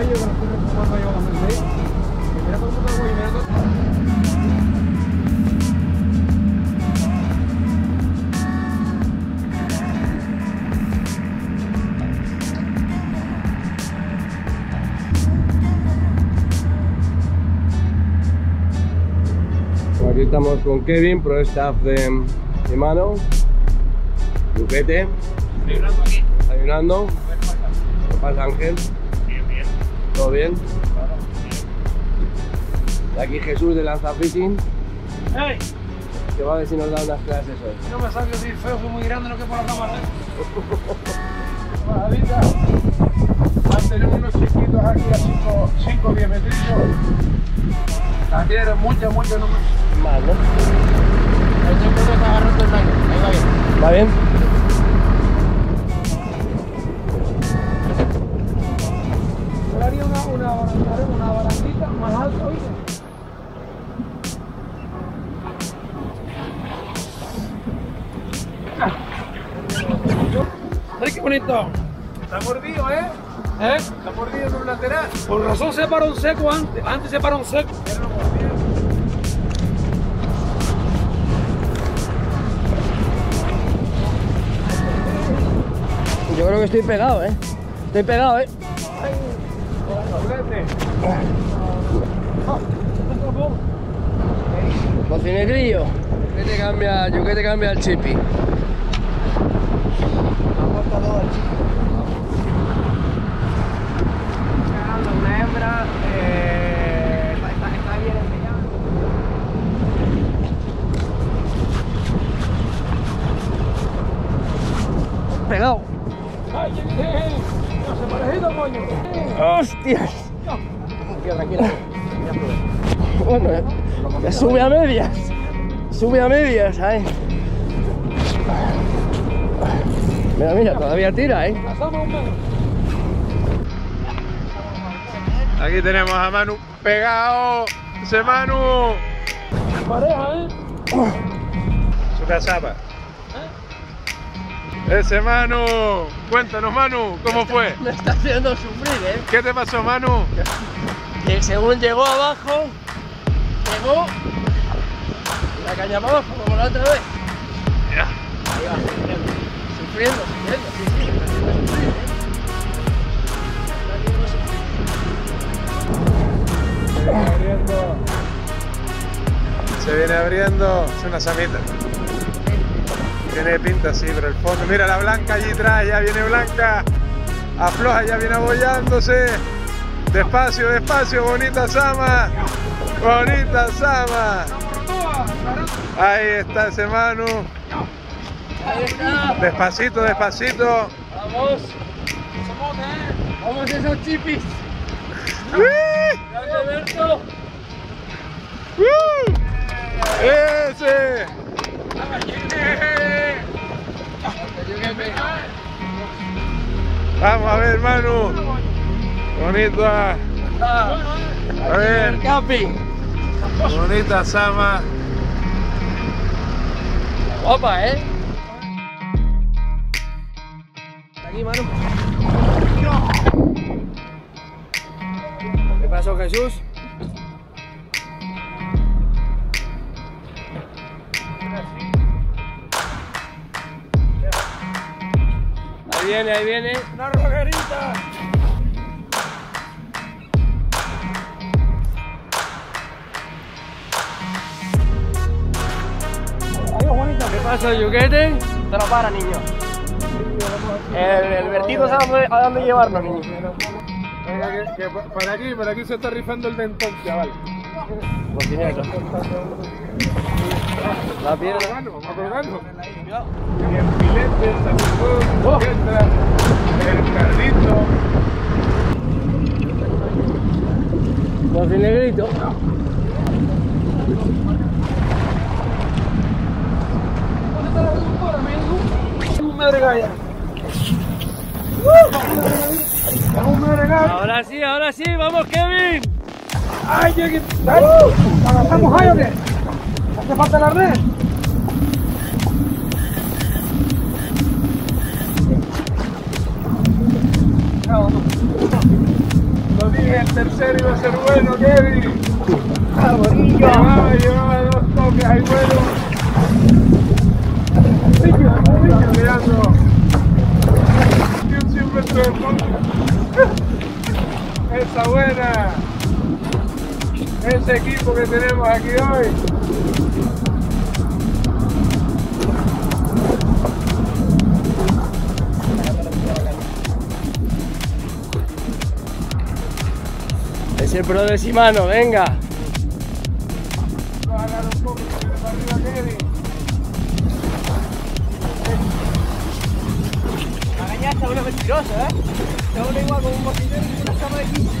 caballo yo movimiento. Aquí estamos con Kevin, pro staff de, de mano. Luquete, desayunando. ¿Qué pasa Ángel? Bien, bien. ¿Todo bien? Aquí Jesús de Lanza Fishing, ¡Ey! que va a ver si nos da unas clases hoy. No me salga así feo, soy muy grande, no que por la cámara. Maravilla. Van a tener unos chiquitos aquí a 5 o 10 metrillos. También muchas, muchas no me... Mal, ¿no? Creo que está agarrando el. Ahí va bien. ¿Va bien? Bonito! Está mordido, ¿eh? ¿Eh? Está mordido en un lateral. Por razón se paró un seco antes. Antes se paró un seco. Yo creo que estoy pegado, ¿eh? Estoy pegado, ¿eh? Cocinegrillo. ¿Qué te cambia, yo qué te cambia el chipi? Está, bien. Pegado. ¡Hostias! Tranquila. Bueno, sube a medias. Sube a medias. Mira, mira, todavía tira, ¿eh? Aquí tenemos a Manu pegado. Ese Manu. Pareja, ¿eh? Su casapa. Ese Manu. Cuéntanos, Manu, ¿cómo fue? Me está haciendo sufrir, ¿eh? ¿Qué te pasó, Manu? Que según llegó abajo, llegó la caña para abajo, como la otra vez. Es una samita. Tiene pinta así, pero el fondo. Mira la blanca allí atrás, ya viene blanca. Afloja, ya viene abollándose. Despacio, despacio, bonita Sama. Bonita Sama. Ahí está ese Manu. Despacito, despacito. vamos, vamos esos chipis. ¡Uy! Manu. Bonita. A ver, Capi. bonita Sama. Guapa, ¿eh? Aquí, mano. ¿Qué pasó, Jesús? Viene, ahí viene. Una roguerita. ¿Qué pasó, Yuquete? Te lo para, niño. El, el vertido sabe a dónde- llevarnos, niño. Venga, que, por aquí, por aquí se está rifando el dentón, chaval. Cocinero. La pierna. Colgando, vamos a colgarlo. El filete, el etcétera, el medregalla. Un medregalla. Ahora sí, ahora sí, vamos, Kevin. ¡Ay, llegué! ¿Agarramos ahí o qué? ¿Hace falta la red? tercero iba a ser bueno, Kevin. ¡Ah! Llevaba, llevaba dos toques ahí buenos. Está mirando. Y un 100 metros de fondo. Esa buena ese equipo que tenemos aquí hoy. Es el pro de Simano, venga. Agañaza, una mentirosa, ¿eh? Se igual con un boquillero y una cama de 15.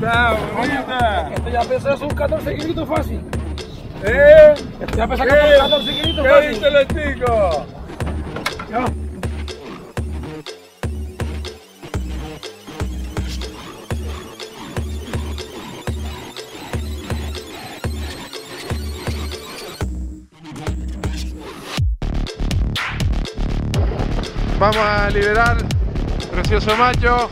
bonita. Esto ya pesa un 14 kilitos fácil. ¿Eh? Esto ya pesa ¿Qué? como 14 kilitos ¿Qué fácil. dice el chico? Vamos a liberar precioso macho.